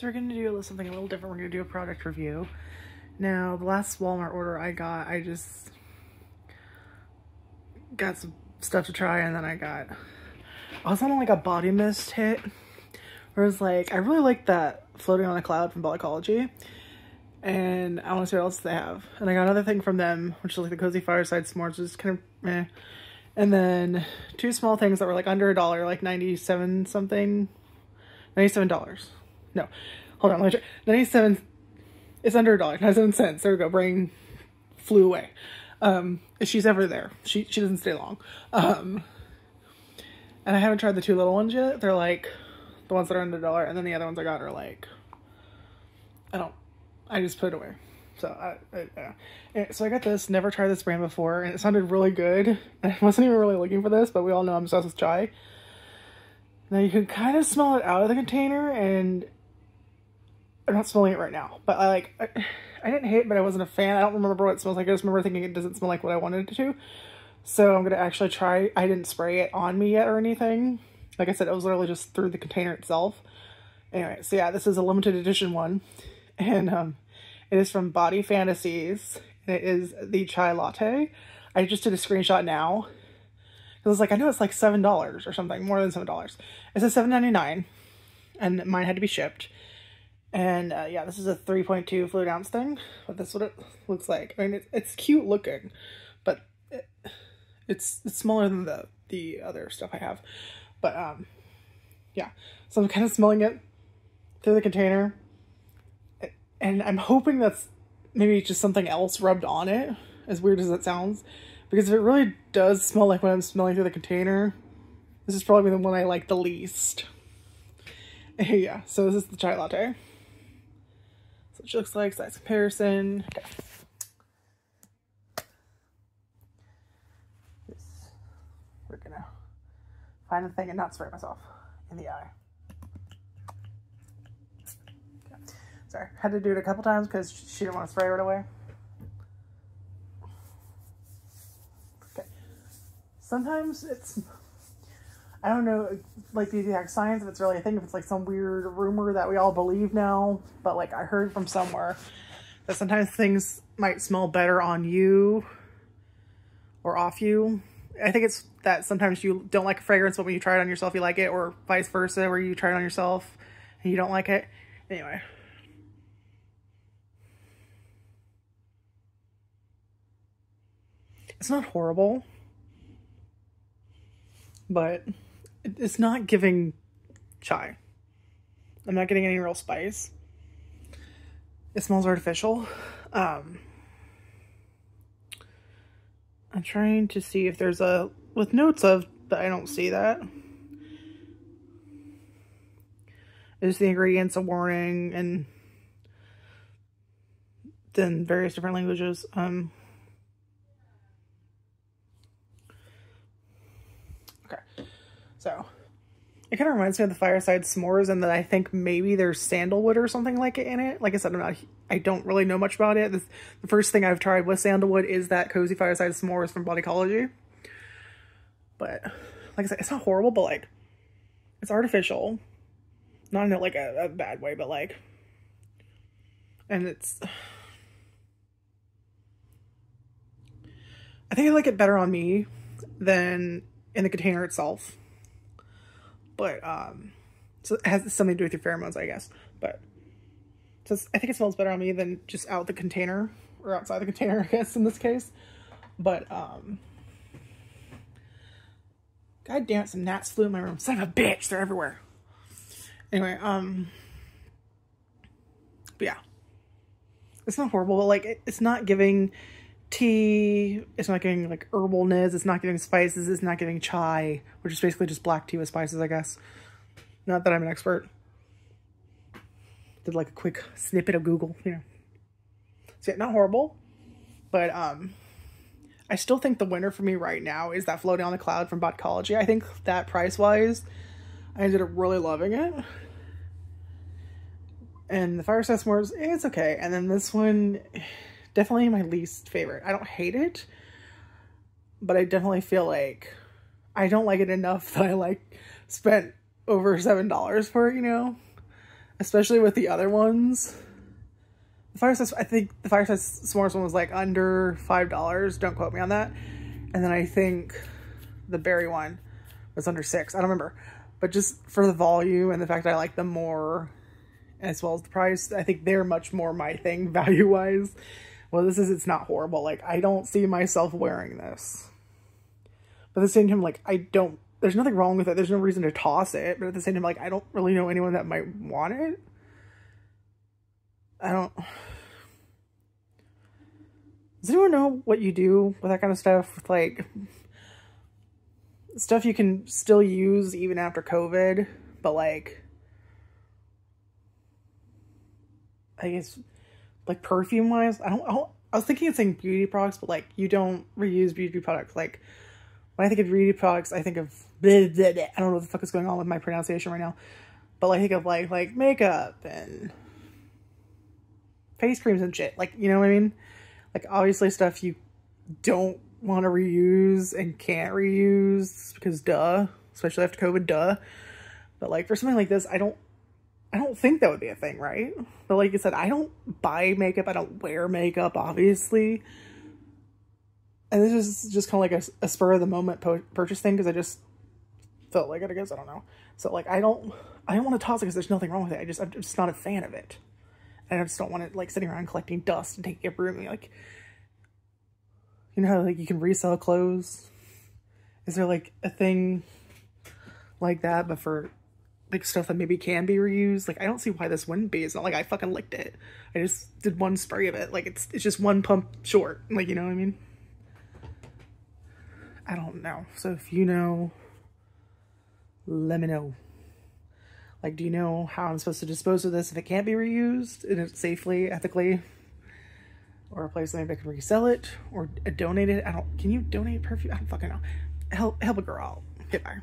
So we're gonna do something a little different. We're gonna do a product review. Now, the last Walmart order I got, I just got some stuff to try and then I got, I was on like a body mist hit. Where it was like, I really like that floating on a cloud from Bodycology. And I want to see what else they have. And I got another thing from them, which is like the Cozy Fireside S'mores, which is kind of meh. And then two small things that were like under a dollar, like 97 something, $97. No, hold on, let me. 97, it's under a dollar, 97 cents. There we go, brain flew away. Um, she's ever there. She, she doesn't stay long. Um, and I haven't tried the two little ones yet. They're like the ones that are under a dollar, and then the other ones I got are like, I don't, I just put it away. So I, I, I, so I got this. Never tried this brand before, and it sounded really good. I wasn't even really looking for this, but we all know I'm obsessed with chai. Now you can kind of smell it out of the container, and I'm not smelling it right now. But I like, I, I didn't hate it, but I wasn't a fan. I don't remember what it smells like. I just remember thinking it doesn't smell like what I wanted it to. So I'm gonna actually try. I didn't spray it on me yet or anything. Like I said, it was literally just through the container itself. Anyway, so yeah, this is a limited edition one, and um it is from Body Fantasies. And it is the chai latte. I just did a screenshot now. It was like, I know it's like $7 or something, more than $7. It says $7.99 and mine had to be shipped. And uh, yeah, this is a 3.2 fluid ounce thing, but that's what it looks like. I mean, it, it's cute looking, but it, it's it's smaller than the the other stuff I have. But um, yeah, so I'm kind of smelling it through the container and I'm hoping that's maybe just something else rubbed on it, as weird as that sounds. Because if it really does smell like what I'm smelling through the container, this is probably the one I like the least. yeah, so this is the chai latte. So it looks like size comparison. Okay. We're gonna find the thing and not spray myself in the eye. Sorry, had to do it a couple times because she didn't want to spray right away. Okay. Sometimes it's, I don't know, like the exact science if it's really a thing, if it's like some weird rumor that we all believe now, but like I heard from somewhere that sometimes things might smell better on you or off you. I think it's that sometimes you don't like a fragrance, but when you try it on yourself, you like it, or vice versa, where you try it on yourself and you don't like it. Anyway. It's not horrible, but it's not giving chai. I'm not getting any real spice. It smells artificial. Um, I'm trying to see if there's a, with notes of, but I don't see that. Is the ingredients a warning and then various different languages. Um, So it kind of reminds me of the fireside s'mores and that I think maybe there's sandalwood or something like it in it. Like I said, I'm not, I don't really know much about it. This, the first thing I've tried with sandalwood is that cozy fireside s'mores from Bodycology. But like I said, it's not horrible, but like it's artificial. Not in like a, a bad way, but like, and it's, I think I like it better on me than in the container itself. But, um, so it has something to do with your pheromones, I guess. But, so I think it smells better on me than just out the container, or outside the container, I guess, in this case. But, um, god damn it, some gnats flew in my room. Son of a bitch, they're everywhere. Anyway, um, but yeah. It's not horrible, but, like, it, it's not giving tea. It's not getting like herbalness. It's not getting spices. It's not getting chai, which is basically just black tea with spices, I guess. Not that I'm an expert. Did like a quick snippet of Google, you know. So yeah, not horrible, but um, I still think the winner for me right now is that floating on the cloud from Bodycology. I think that price wise, I ended up really loving it. And the Fire S'mores, it's okay. And then this one, definitely my least favorite. I don't hate it, but I definitely feel like I don't like it enough that I like spent over seven dollars for it, you know? especially with the other ones. The fire size, I think the fire size s'mores one was like under five dollars. Don't quote me on that. And then I think the berry one was under six. I don't remember, but just for the volume and the fact I like them more, as well as the price, I think they're much more my thing value wise. Well, this is it's not horrible. Like I don't see myself wearing this, but at the same time, like I don't. There's nothing wrong with it. There's no reason to toss it. But at the same time, like I don't really know anyone that might want it. I don't. Does anyone know what you do with that kind of stuff? With like stuff you can still use even after COVID, but like I guess like perfume wise, I don't, I was thinking of saying beauty products, but like you don't reuse beauty products. Like when I think of beauty products, I think of. I don't know what the fuck is going on with my pronunciation right now, but like I think of like like makeup and face creams and shit. Like, you know what I mean? Like, obviously, stuff you don't want to reuse and can't reuse because duh, especially after COVID, duh. But like for something like this, I don't, I don't think that would be a thing, right? But like you said, I don't buy makeup. I don't wear makeup, obviously. And this is just kind of like a, a spur of the moment purchase thing because I just felt like it. I guess I don't know. So like I don't, I don't want to toss it because there's nothing wrong with it. I just, I'm just not a fan of it. And I just don't want it like sitting around collecting dust and taking up room. Like, you know how like you can resell clothes? Is there like a thing like that, but for like stuff that maybe can be reused? Like, I don't see why this wouldn't be. It's not like I fucking licked it. I just did one spray of it. Like, it's it's just one pump short. Like, you know what I mean? I don't know. So if you know, let me know. Like, do you know how I'm supposed to dispose of this if it can't be reused and safely, ethically? Or a place that I can resell it or donate it? I don't, can you donate perfume? I don't fucking know. Help, help a girl out. Goodbye.